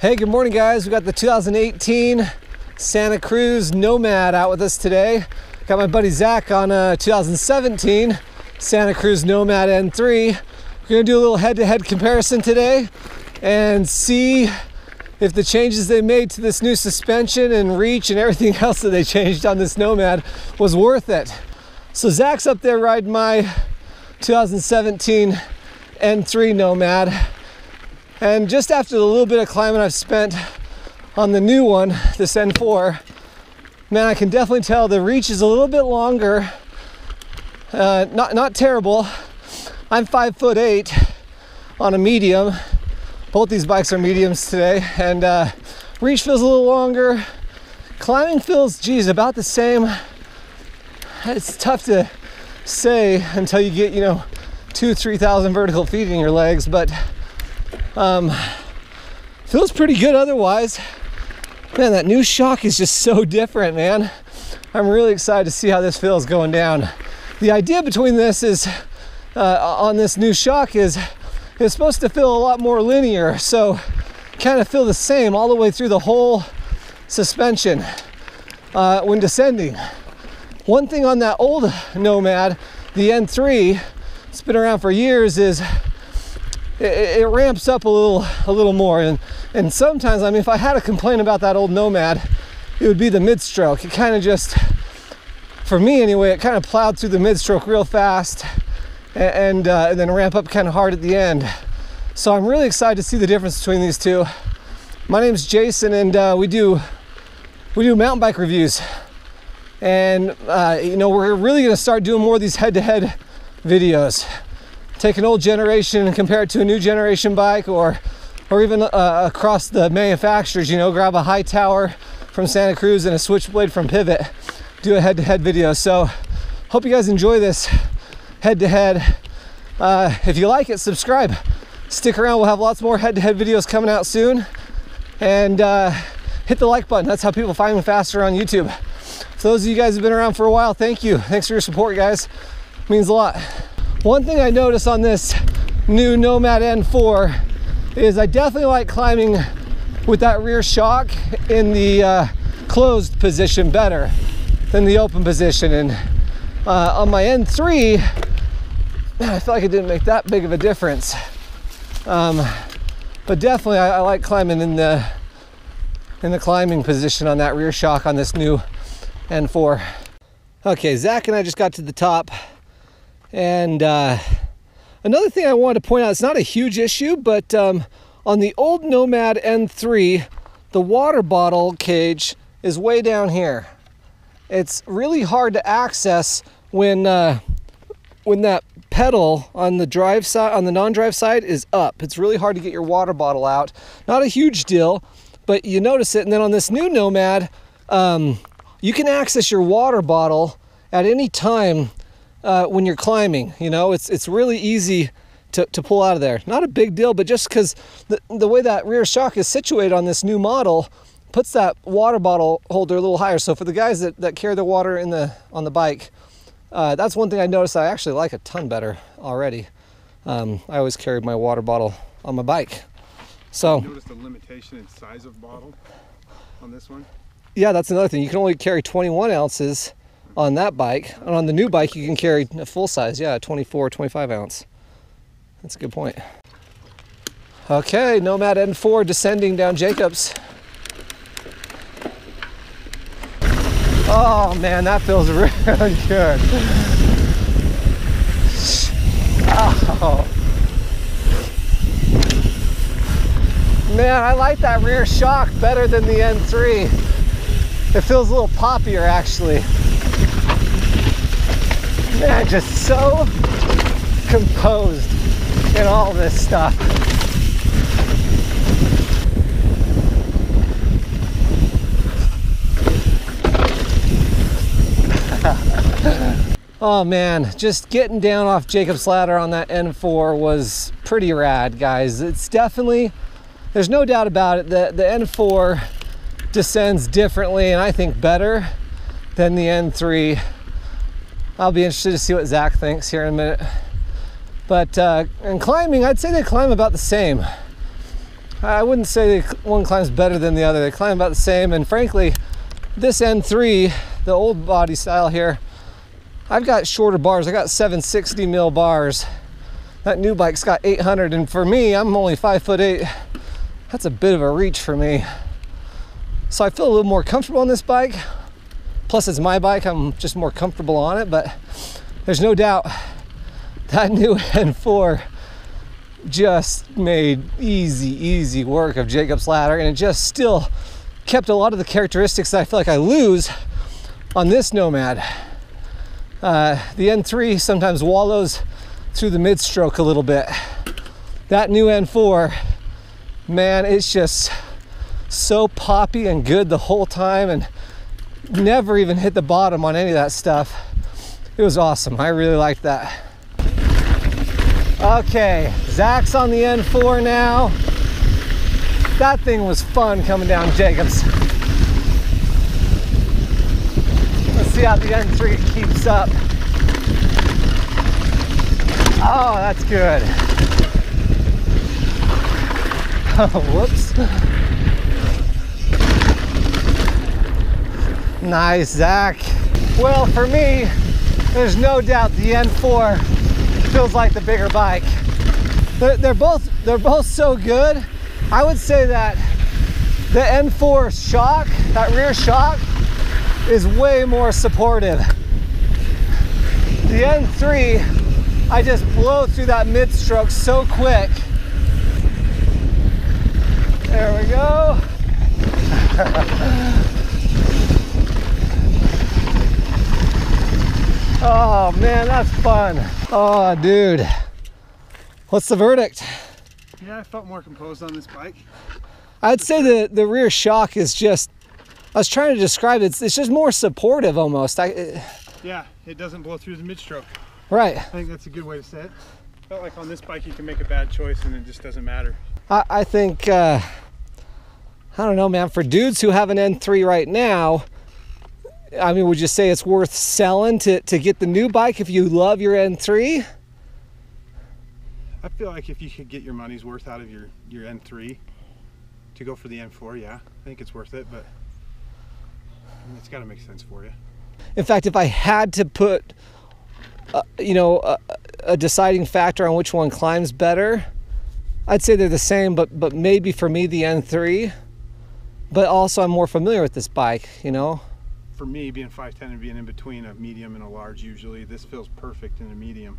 Hey, good morning, guys. We got the 2018 Santa Cruz Nomad out with us today. Got my buddy Zach on uh, a 2017 Santa Cruz Nomad N3. We're gonna do a little head-to-head comparison today and see if the changes they made to this new suspension and reach and everything else that they changed on this Nomad was worth it. So Zach's up there riding my 2017 N3 Nomad. And just after the little bit of climbing I've spent on the new one, this N4, man, I can definitely tell the reach is a little bit longer. Uh, not not terrible. I'm five foot eight on a medium. Both these bikes are mediums today, and uh, reach feels a little longer. Climbing feels, geez, about the same. It's tough to say until you get, you know, two, three thousand vertical feet in your legs, but um, feels pretty good otherwise. Man, that new shock is just so different, man. I'm really excited to see how this feels going down. The idea between this is, uh, on this new shock is, it's supposed to feel a lot more linear. So kind of feel the same all the way through the whole suspension uh, when descending. One thing on that old Nomad, the N3, it's been around for years, is it, it, ramps up a little a little more. And and sometimes i mean if i had a complaint about that old nomad it would be the mid stroke it kind of just for me anyway it kind of plowed through the mid stroke real fast and, and, uh, and then ramp up kind of hard at the end. So i'm really excited to see the difference between these two. My name is jason and uh, we do we do mountain bike reviews. And uh, you know we're really going to start doing more of these head-to-head videos take an old generation and compare it to a new generation bike or or even uh, across the manufacturers you know grab a Hightower from santa cruz and a switchblade from pivot do a head-to-head video. So hope you guys enjoy this head-to-head. Uh, if you like it subscribe. Stick around we'll have lots more head-to-head videos coming out soon. And uh, hit the like button. That's how people find me faster on youtube. For those of you guys who've been around for a while thank you. Thanks for your support guys. It means a lot one thing I notice on this new Nomad N4 is I definitely like climbing with that rear shock in the uh, closed position better than the open position. And uh, on my N3, man, I feel like it didn't make that big of a difference. Um, but definitely I, I like climbing in the in the climbing position on that rear shock on this new N4. Okay, Zach and I just got to the top and uh, another thing I wanted to point out, it's not a huge issue, but um, on the old Nomad N3, the water bottle cage is way down here. It's really hard to access when uh, when that pedal on the drive side on the non-drive side is up. It's really hard to get your water bottle out. Not a huge deal, but you notice it. And then on this new Nomad, um, you can access your water bottle at any time uh, when you're climbing. You know, it's it's really easy to, to pull out of there. Not a big deal, but just because the, the way that rear shock is situated on this new model puts that water bottle holder a little higher. So for the guys that, that carry the water in the on the bike, uh, that's one thing I noticed I actually like a ton better already. Um, I always carried my water bottle on my bike. So notice the limitation in size of bottle on this one. Yeah, that's another thing. You can only carry 21 ounces on that bike. And on the new bike, you can carry a full size, yeah, 24, 25 ounce. That's a good point. Okay, Nomad N4 descending down Jacobs. Oh man, that feels really good. Oh. Man, I like that rear shock better than the N3. It feels a little poppier actually. Man, just so composed in all this stuff. oh man, just getting down off Jacob's ladder on that N4 was pretty rad, guys. It's definitely, there's no doubt about it, that the N4 descends differently and I think better than the N3 I'll be interested to see what Zach thinks here in a minute. But uh, in climbing, I'd say they climb about the same. I wouldn't say one climbs better than the other. They climb about the same. And frankly, this N3, the old body style here, I've got shorter bars. I got 760 mil bars. That new bike's got 800, and for me, I'm only five foot eight. That's a bit of a reach for me. So I feel a little more comfortable on this bike. Plus, it's my bike. I'm just more comfortable on it. But there's no doubt that new N4 just made easy, easy work of Jacob's ladder, and it just still kept a lot of the characteristics that I feel like I lose on this Nomad. Uh, the N3 sometimes wallows through the mid stroke a little bit. That new N4, man, it's just so poppy and good the whole time and never even hit the bottom on any of that stuff. It was awesome. I really liked that. Okay, Zach's on the N4 now. That thing was fun coming down Jacobs. Let's see how the N3 keeps up. Oh, that's good. Whoops. Nice, Zach. Well, for me, there's no doubt the N4 feels like the bigger bike. They're, they're both they're both so good. I would say that the N4 shock, that rear shock, is way more supportive. The N3, I just blow through that mid stroke so quick. There we go. oh man, that's fun. Oh, dude. What's the verdict? Yeah, I felt more composed on this bike. I'd say the the rear shock is just. I was trying to describe it. It's, it's just more supportive almost. I. It, yeah, it doesn't blow through the mid stroke. Right. I think that's a good way to say it. Felt like on this bike you can make a bad choice and it just doesn't matter. I, I think. Uh, I don't know, man. For dudes who have an N3 right now, I mean, would you say it's worth selling to, to get the new bike if you love your N3? I feel like if you could get your money's worth out of your, your N3 to go for the N4, yeah, I think it's worth it, but I mean, it's got to make sense for you. In fact, if I had to put, uh, you know, a, a deciding factor on which one climbs better, I'd say they're the same, but but maybe for me the N3. But also, I'm more familiar with this bike, you know. For me, being 5'10 and being in between a medium and a large, usually this feels perfect in a medium.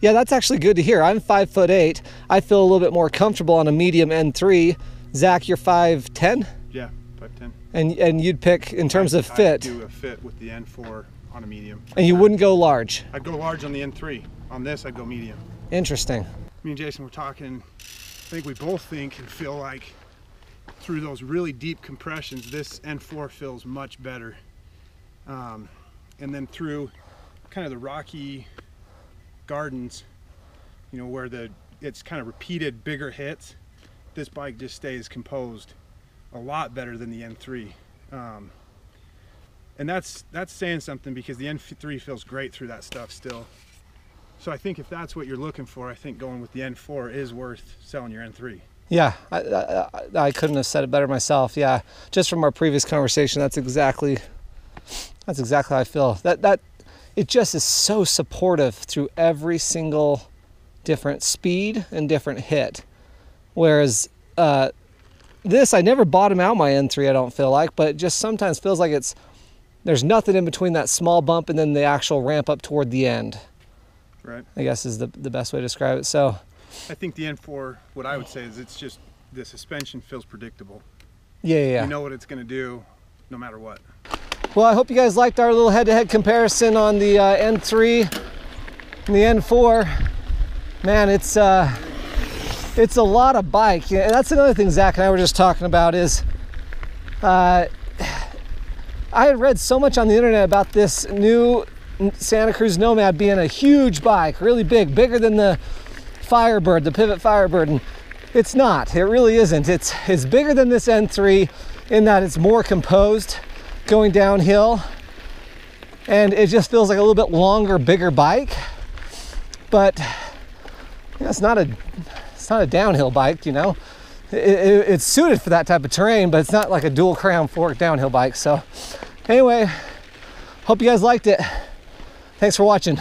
Yeah, that's actually good to hear. I'm five foot eight. I feel a little bit more comfortable on a medium N3. Zach, you're five ten. Yeah, five ten. And and you'd pick in terms I, of fit. I'd do a fit with the N4 on a medium. And you wouldn't go large. I'd go large on the N3. On this, I'd go medium. Interesting. Me and Jason were talking. I think we both think and feel like through those really deep compressions, this N4 feels much better. Um, and then through kind of the rocky gardens, you know, where the it's kind of repeated bigger hits, this bike just stays composed a lot better than the N3. Um, and that's that's saying something because the N3 feels great through that stuff still. So I think if that's what you're looking for, I think going with the N4 is worth selling your N3. Yeah, I, I, I couldn't have said it better myself. Yeah, just from our previous conversation, that's exactly that's exactly how I feel. That that it just is so supportive through every single different speed and different hit. Whereas uh, this, I never bottom out my N3. I don't feel like, but it just sometimes feels like it's there's nothing in between that small bump and then the actual ramp up toward the end. Right. I guess is the the best way to describe it. So. I think the N4, what I would say is it's just the suspension feels predictable. Yeah, yeah. yeah. You know what it's going to do, no matter what. Well, I hope you guys liked our little head-to-head comparison on the uh, N3 and the N4. Man, it's uh, it's a lot of bike, and that's another thing Zach and I were just talking about is. Uh, I had read so much on the internet about this new Santa Cruz Nomad being a huge bike, really big, bigger than the Firebird, the Pivot Firebird, and it's not. It really isn't. It's it's bigger than this N3 in that it's more composed going downhill, and it just feels like a little bit longer, bigger bike. But you know, it's not a it's not a downhill bike, you know. it, it, it's suited for that type of terrain, but it's not like a dual crown fork downhill bike. So anyway, hope you guys liked it. Thanks for watching.